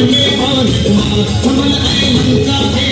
I'm gonna Ghiền Mì Gõ